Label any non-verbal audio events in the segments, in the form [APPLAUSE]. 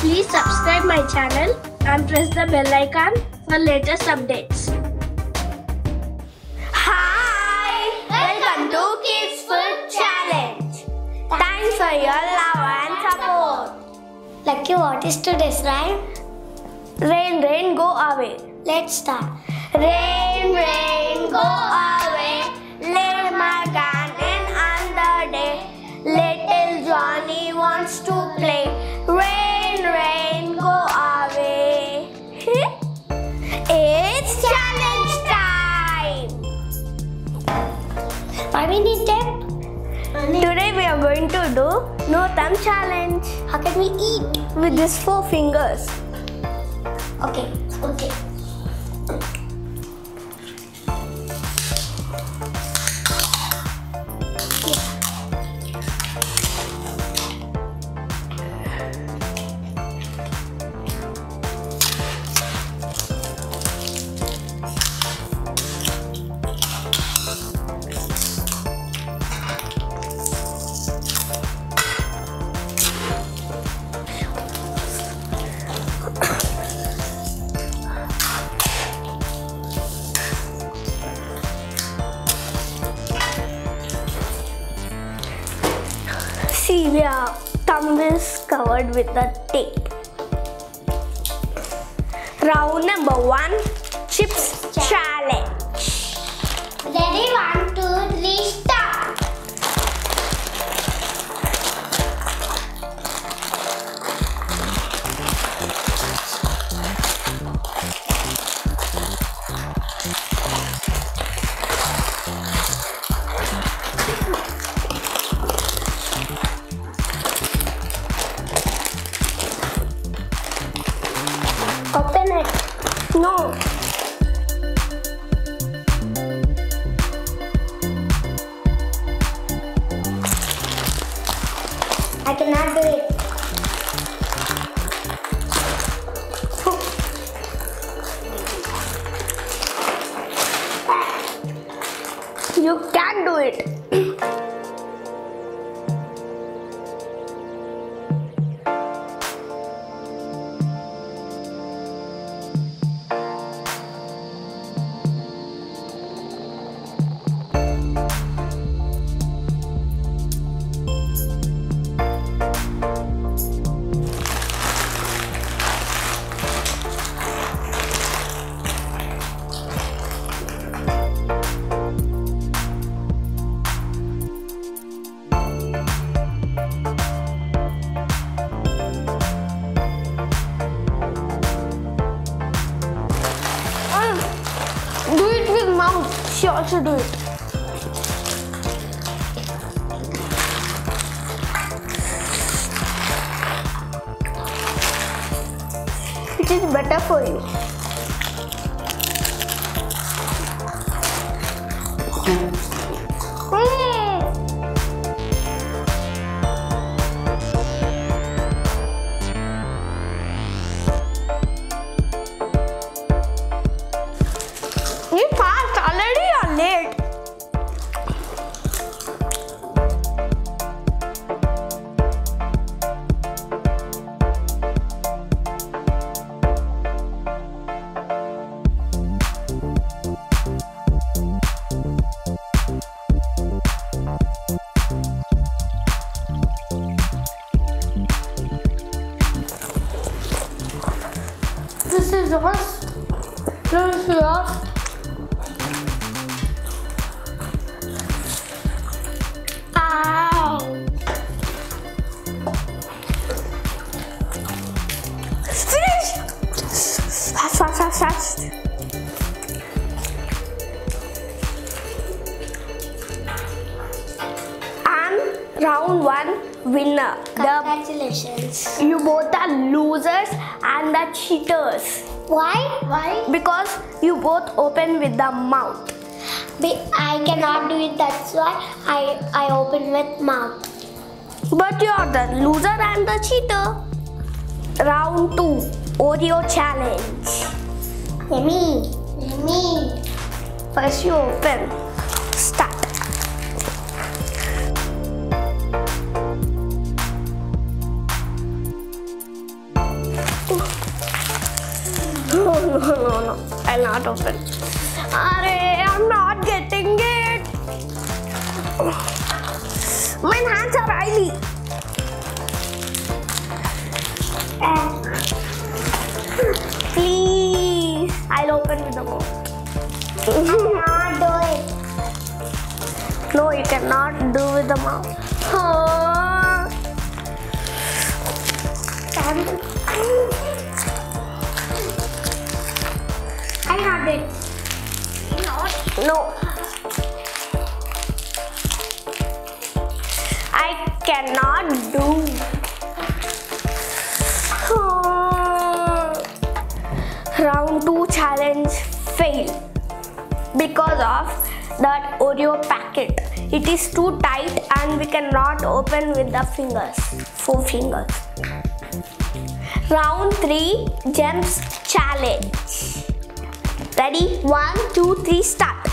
Please subscribe my channel and press the bell icon for latest updates. Hi! Welcome to Kids Food Challenge. Thanks for your love and support. Lucky, what is today's rhyme? Rain, rain, go away. Let's start. Rain, rain, go away. Challenge How can we eat? with these four fingers. Okay, okay. Your thumb is covered with the tape. Round number one, I cannot do it. She also do it. It is better for you. Mm. One winner. The Congratulations. you both are losers and the cheaters Why? Why? because you both open with the mouth. I cannot do it. That's why I I open with mouth. But you are the loser and the cheater. Round two Oreo challenge. Yummy. Yummy. First you open. No. Not open. Arey, I'm not getting it. My hands are oily. Please, I'll open with the mouth. Cannot do it. No, you cannot do with the mouth. Ah. Have it. No. I cannot do. Round 2 challenge fail because of that Oreo packet. It is too tight and we cannot open with the fingers, four fingers. Round 3 gems challenge. Ready? One, two, three, start.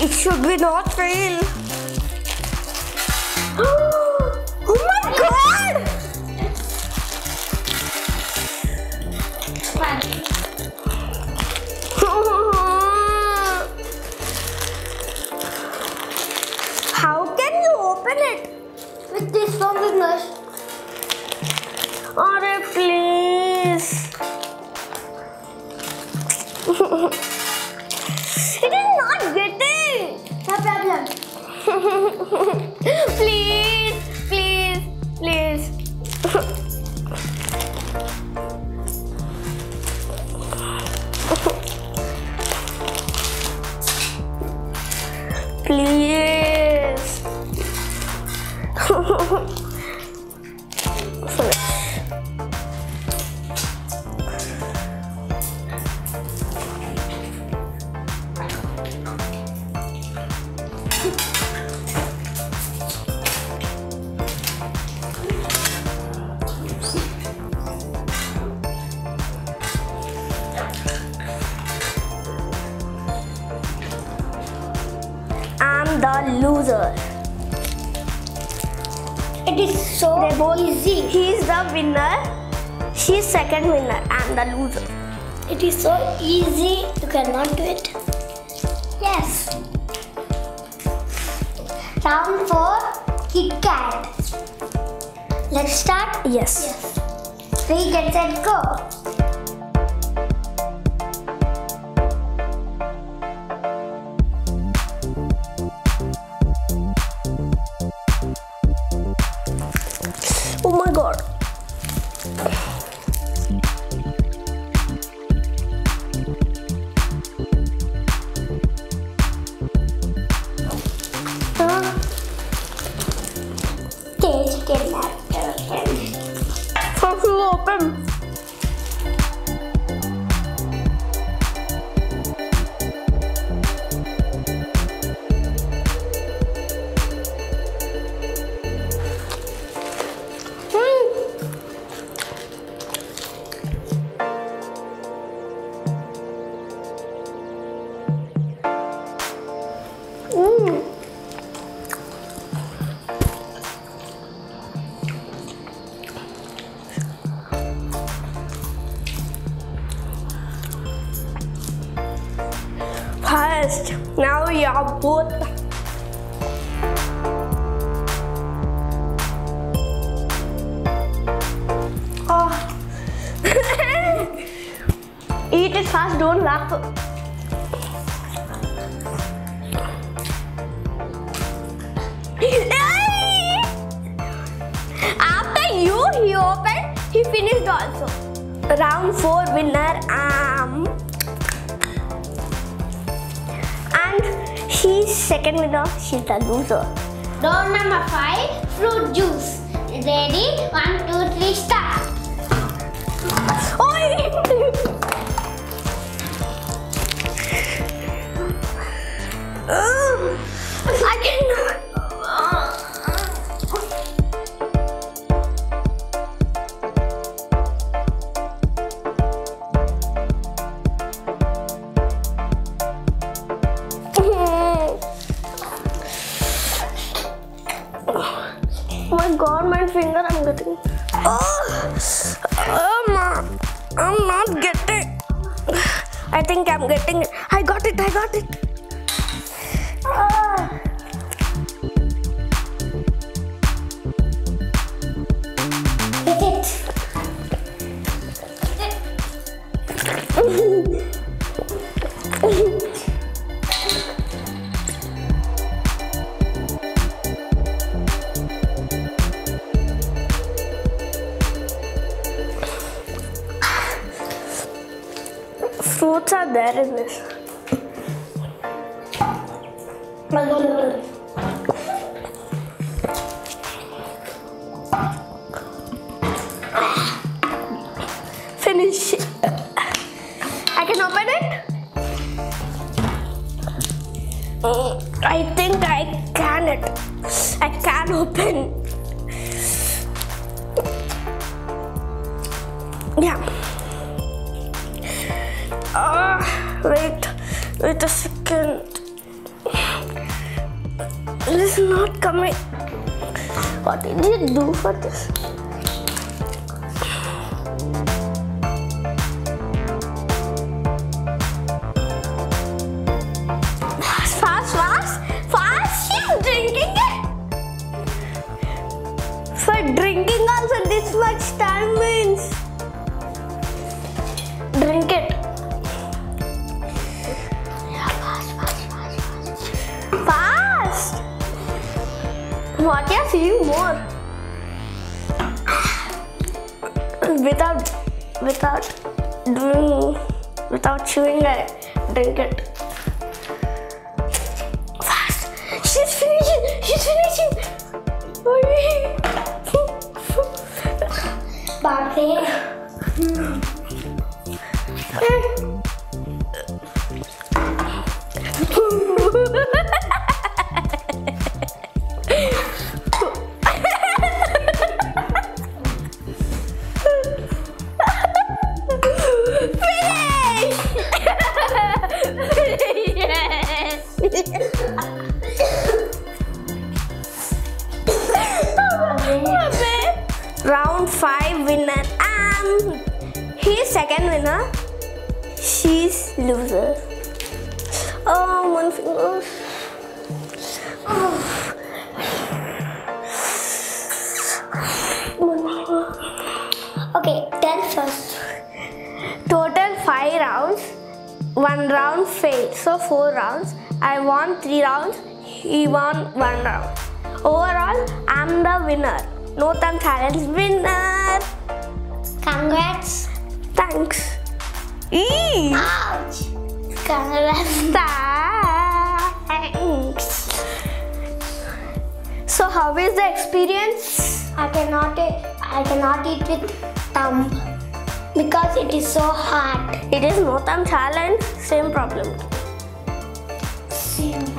It should be not fail. [GASPS] [GASPS] please. Loser. It is so both easy. He's the winner. She's second winner. I'm the loser. It is so easy. You cannot do it. Yes. Round four, Kit Kat. Let's start. Yes. Yes. Three, get set, go. Eat don't laugh. [LAUGHS] After you, he opened, he finished also. Round 4 winner, um, and she's second winner, she's the loser. Door number five, fruit juice. Ready? One, two, three, start. [LAUGHS] Oi! Ugh, I cannot. Oh my god, my finger I'm getting. Oh, oh ma. I'm not getting. I think I'm getting Finish. I can open it? I think I can it. I can open. Yeah. Ah, wait, wait a second. It is not coming. What did you do for this? Fast, fast, fast, fast. She's drinking it. For drinking also this much time You're more? Without, without doing, without chewing it, drink it. Fast! She's finishing! She's finishing! Hurry! Bate. Second winner. She's loser. Oh, one finger. Oh. Okay, tell first. Total five rounds. One round failed. So four rounds. I won three rounds. He won one round. Overall, I'm the winner. No thumb challenge winner. Congrats. Thanks. Eee. Ouch. Congrats. Thanks. So how is the experience? I cannot eat, I cannot eat with thumb because it is so hard. It is no thumb challenge. Same problem. So